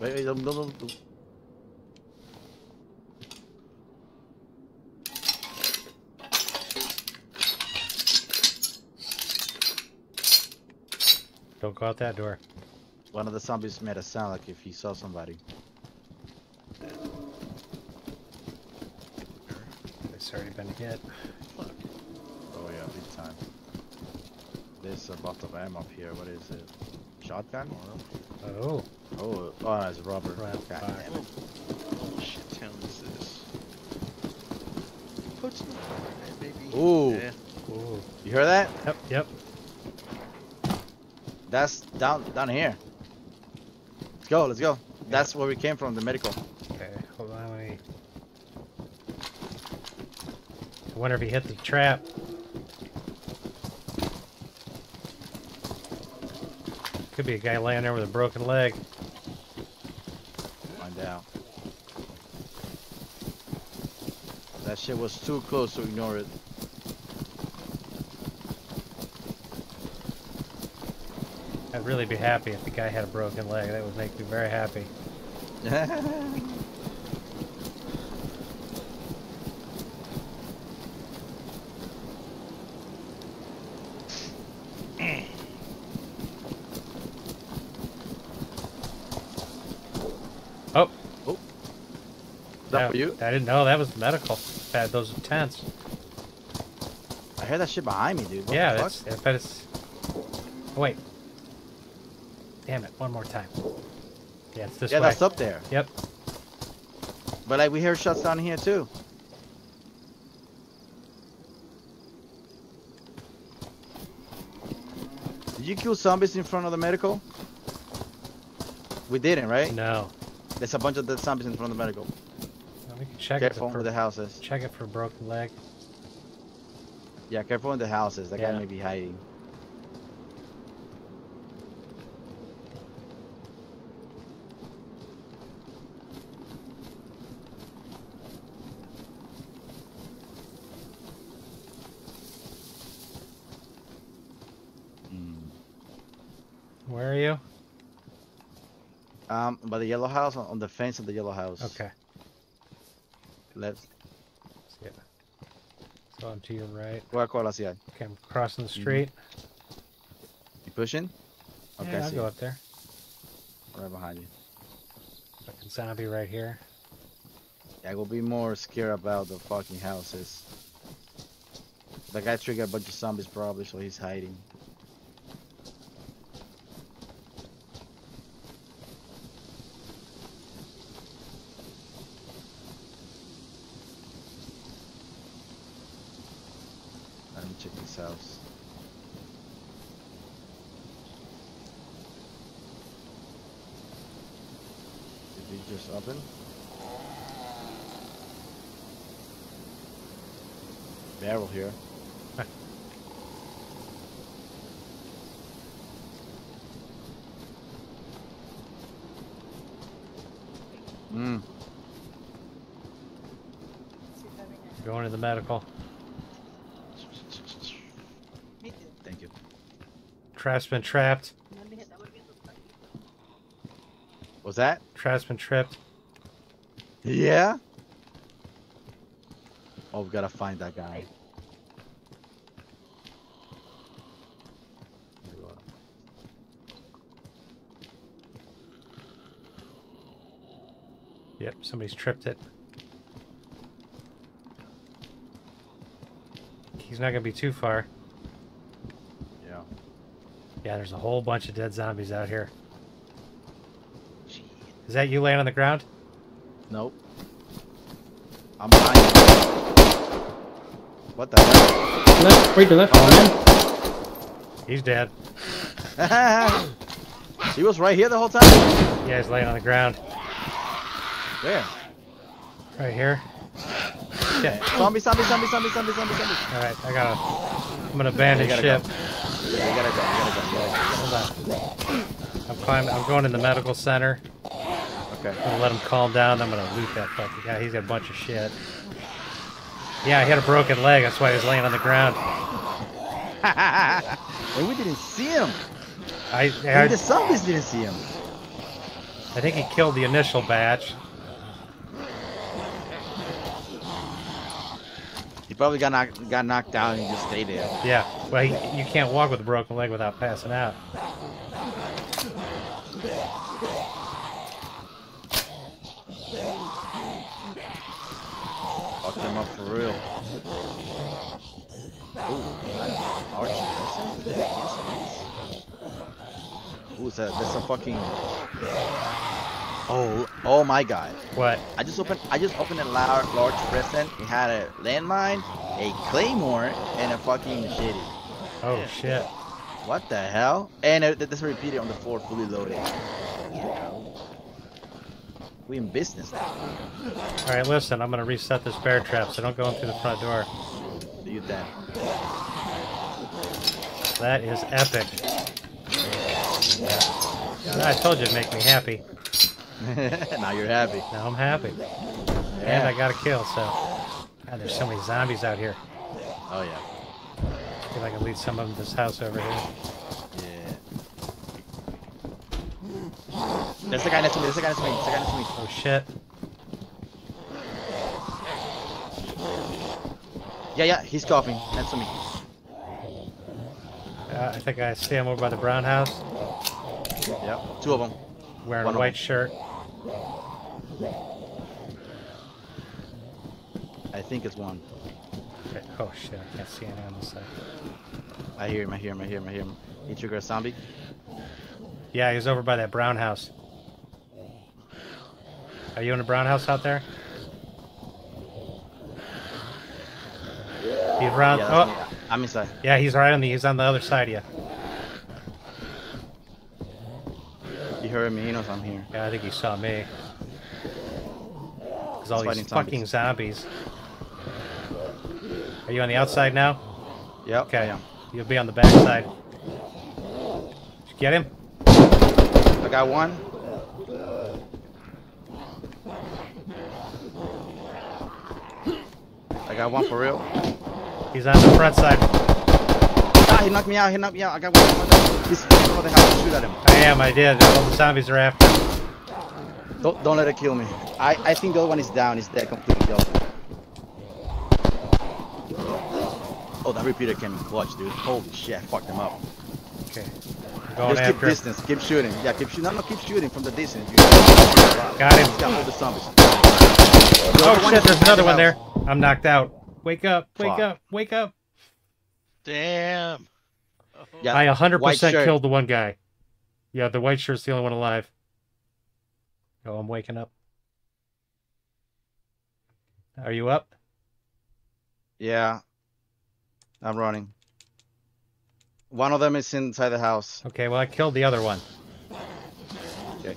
Wait, wait, don't, don't, don't, don't. Don't go out that door. One of the zombies made a sound like if he saw somebody. It's already been hit. Oh yeah, big time. There's a lot of ammo up here. What is it? Shotgun? Oh, Oh, oh, it's rubber. Right, God fuck. damn it. What shit town is this? Put some in baby. Ooh. Yeah. ooh. You hear that? Yep, yep. That's down down here. Let's go. Let's go. That's where we came from. The medical. Okay, hold on. Let me. I wonder if he hit the trap. Could be a guy laying there with a broken leg. Find out. That shit was too close to ignore it. I'd really be happy if the guy had a broken leg. That would make me very happy. Oh, Is that for you? I didn't know that was medical. Bad, those are tents. I heard that shit behind me, dude. What yeah, that's. I bet it's. Oh, wait. Damn it! One more time. Yeah, it's this Yeah, way. that's up there. Yep. But like we hear shots down here too. Did you kill zombies in front of the medical? We didn't, right? No. There's a bunch of dead zombies in front of the medical. We can check Careful it for the houses. check it for a broken leg. Yeah, careful in the houses. That guy may be hiding. Where are you? Um, by the yellow house, on the fence of the yellow house. Okay. Left. See it. So I'm to your right. Coca-Cola hacia. Okay, I'm crossing the street. Mm. You pushing? Okay, yeah, I'll go up there. right behind you. Fucking zombie right here. Yeah, I will be more scared about the fucking houses. The guy triggered a bunch of zombies probably, so he's hiding. Let me check this house. Did he just open? Barrel here. Mm. Going to the medical. Thank you. Trap's been trapped. Was that? Trap's been tripped. Yeah. Oh, we gotta find that guy. Yep, somebody's tripped it. He's not gonna be too far. Yeah. Yeah, there's a whole bunch of dead zombies out here. Is that you laying on the ground? Nope. I'm behind you. What the hell? Left, right to left, man. He's dead. he was right here the whole time? Yeah, he's laying on the ground. Where? Right here. Yeah. Zombie, zombie, zombie, zombie, zombie, zombie, zombie. Alright, I gotta. I'm gonna abandon You ship. go. Yeah, you gotta go, you gotta go, you gotta Hold on. I'm climbing. I'm going in the medical center. Okay. I'm gonna let him calm down. I'm gonna loot that fucking guy. He's got a bunch of shit. Yeah, he had a broken leg. That's why he was laying on the ground. and we didn't see him. I, And the zombies didn't see him. I think he killed the initial batch. Probably got knocked, got knocked down and just stayed there. Yeah. Well, he, you can't walk with a broken leg without passing out. Fucked him up for real. Ooh, Archie, that's it? Yes, it is. Who's that? That's a fucking. Oh, oh my god! What? I just opened. I just opened a large, large present. It had a landmine, a claymore, and a fucking machete. Oh shit. What the hell? And uh, that's repeater on the floor, fully loaded. We in business now. All right, listen. I'm gonna reset this bear trap, so don't go in through the front door. Do you that? That is epic. I told you it'd make me happy. now you're happy. Now I'm happy. And I got a kill, so. God, there's so many zombies out here. Oh yeah. I feel like I lead some of them to this house over here. Yeah. There's a guy next to me. There's a guy next to me. There's a guy next to me. Oh shit. Yeah, yeah. He's coughing next to me. Uh, I think I see him over by the brown house, Yep. Two of them. wearing One a white shirt. I think it's one. Okay. Oh shit, I can't see anyone on this side. I hear him. I hear him. I hear him. I hear him. A zombie. Yeah, he's over by that brown house. Are you in the brown house out there? He's around. Yeah, oh, me. I'm inside. yeah, he's right on the. He's on the other side of you. He heard me. He knows I'm here. Yeah, I think he saw me. There's all He's these fucking zombies. Are you on the outside now? Yep. Okay. You'll be on the back side. Did you get him? I got one. I got one for real. He's on the front side. Ah, he knocked me out. He knocked me out. I got one. He's for the house. Shoot at him. I am, I did. All the zombies are after. him. Don't, don't let it kill me. I, I think the other one is down. He's dead completely. Though. Oh, that repeater came in clutch, dude. Holy shit, I fucked him up. Okay. Going Just keep him. distance. Keep shooting. Yeah, keep shooting. No, no, keep shooting from the distance. Got him. Got all the zombies. Oh shit, there's another one there. I'm knocked out. Wake up, wake Fuck. up, wake up. Damn. Oh. Yeah, I 100% shirt. killed the one guy. Yeah, the white shirt's the only one alive. Oh, I'm waking up. Are you up? Yeah. I'm running. One of them is inside the house. Okay, well, I killed the other one. Okay.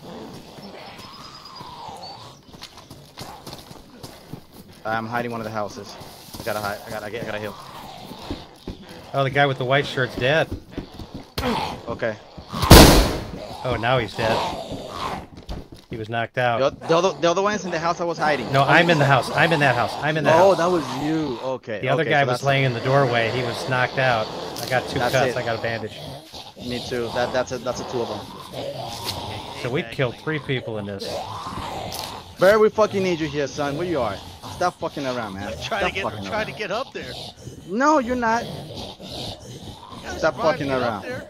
I'm hiding one of the houses. I gotta hide. I gotta. I gotta, I gotta heal. Oh, the guy with the white shirt's dead. Okay. Oh, now he's dead. He was knocked out. The, the other, the other one's in the house I was hiding. No, I'm in the house. I'm in that house. I'm in that Oh, house. that was you. Okay. The other okay, guy so was that's- laying in the doorway. He was knocked out. I got two That's cuts. it. I got a bandage. Me too. That that's a that's a two of them. So we killed three people in this. Barry, we fucking need you here, son. Where you are? Stop fucking around, man. I'm Stop to get, fucking I'm trying to get up there. No, you're not. Gotta Stop survive fucking to get up around. there.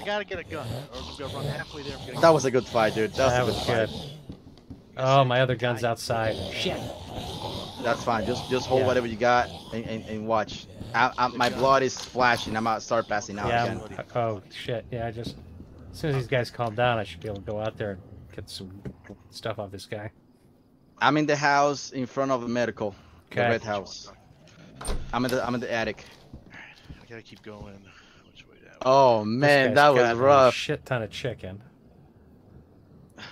I gotta get a gun, or I'm gonna run halfway there. I'm gonna That was a good fight, dude. That was That a good was fight. good. Oh, my other gun's outside. Shit. That's fine. Just just hold Yeah. whatever you got and, and, and watch. I, I, my blood is flashing. I'm out. Start passing out Yeah. again. I'm- oh shit. Yeah. I just as soon as these guys calm down, I should be able to go out there and get some stuff off this guy. I'm in the house in front of the medical. The Okay. red house. I'm in the I'm in the attic. I gotta keep going. Which way down? Oh man, that was got a rough. shit ton of chicken.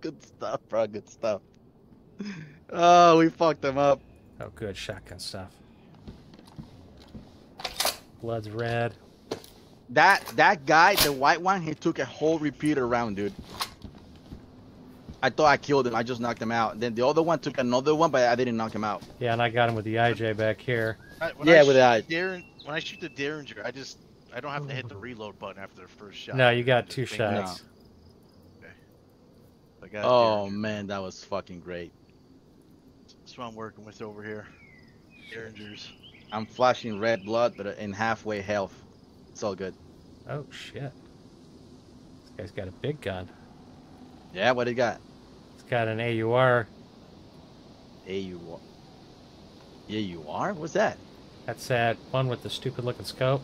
Good stuff, bro. Good stuff. Oh, we fucked them up. Oh, good shotgun stuff. Blood's red. That that guy, the white one, he took a whole repeater round, dude. I thought I killed him. I just knocked him out. Then the other one took another one, but I didn't knock him out. Yeah, and I got him with the IJ back here. I, Yeah, I with shoot the eye. Derrin, when I shoot the Derringer, I just I don't have to hit the reload button after the first shot. No, you got two shots. it. I got Oh oh. man, that was fucking great. That's what I'm working with over here. Derringers. I'm flashing red blood, but in halfway health. It's all good. Oh shit. This guy's got a big gun. Yeah, what he got? He's got an AUR. A you. Yeah, you are. What's that? That's that one with the stupid looking scope.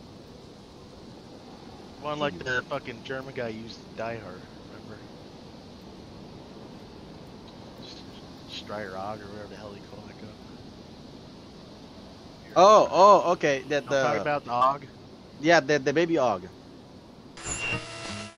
One like the fucking German guy used in Die Hard. Remember? Strider AUG or whatever the hell he called that gun. Oh, oh, okay. That I'm talking the about the AUG. yeah, the the baby AUG.